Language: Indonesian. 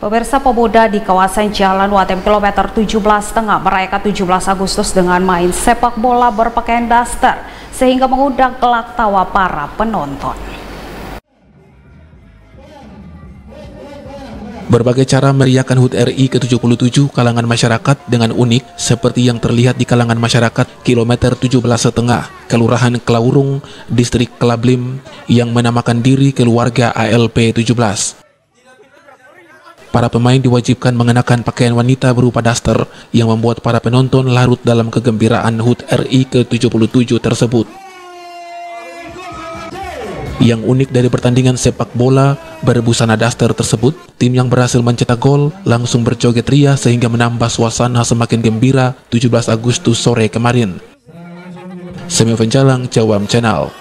Pemirsa pemuda di kawasan Jalan Watem kilometer 17 Tengah merayakan 17 Agustus dengan main sepak bola berpakaian daster sehingga mengundang kelak tawa para penonton. Berbagai cara meriahkan HUT RI ke-77 kalangan masyarakat dengan unik seperti yang terlihat di kalangan masyarakat kilometer 17 setengah, Kelurahan Kelaurung, Distrik Kelablim yang menamakan diri keluarga ALP 17. Para pemain diwajibkan mengenakan pakaian wanita berupa daster yang membuat para penonton larut dalam kegembiraan HUT RI ke-77 tersebut. Yang unik dari pertandingan sepak bola berbusana daster tersebut, tim yang berhasil mencetak gol langsung berjoget ria sehingga menambah suasana semakin gembira 17 Agustus sore kemarin. Semi Penjalang Cawam Channel